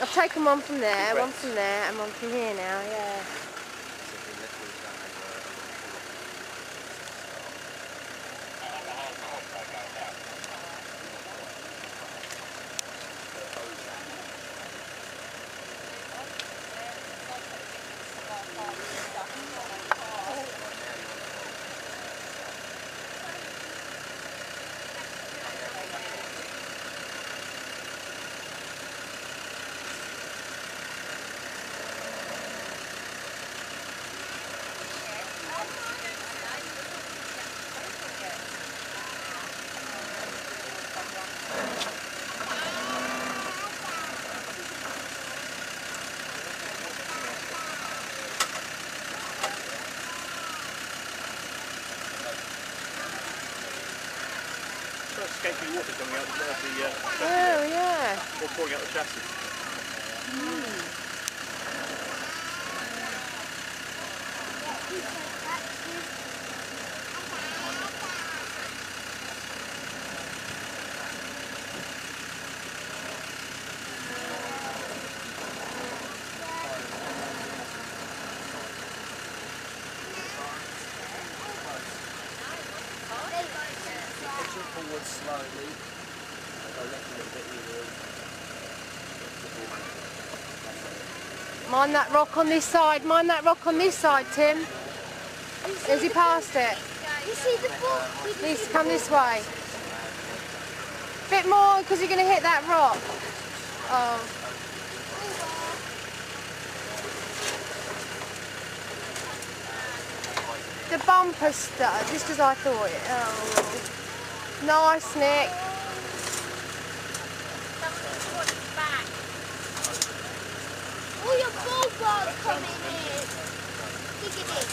I've taken one from there, one from there, and one from here now, yeah. Escaping water coming out of the, uh, chassis. Oh, yeah. Or pouring out the chassis. Pushing forward slowly. Go left a little bit here. Mind that rock on this side, mind that rock on this side, Tim. Has he passed it? You see the ball? Needs to come this way. Bit more, because you're going to hit that rock. Oh. The bumper stuck, just as I thought it. Oh. Nice, Nick. All your ball bars coming in. Dig it in.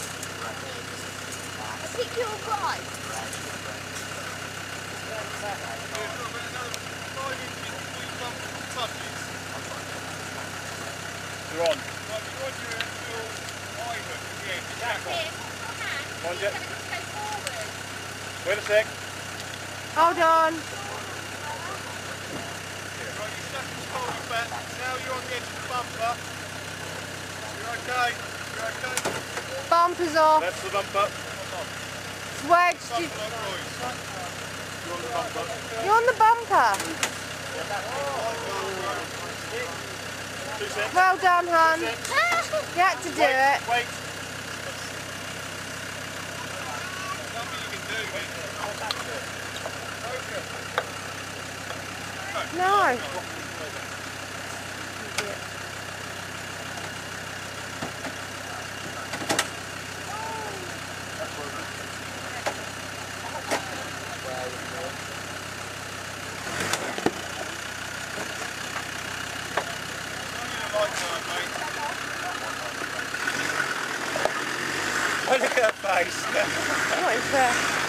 I think you're right. You're on. Tim, Mind it. go forward. Wait a sec. Hold on. Right, you stuck your shoulder back. Now you're on the edge of the bumper. You're okay. You're okay. Bumper's off. That's the bumper. It's wedged. You- Bumper, boys. You're on the bumper. You're on the bumper. Two. Well done, hon. You had to do it. Wait. Nothing you can do, mate. No. Look at that face. Not in fair.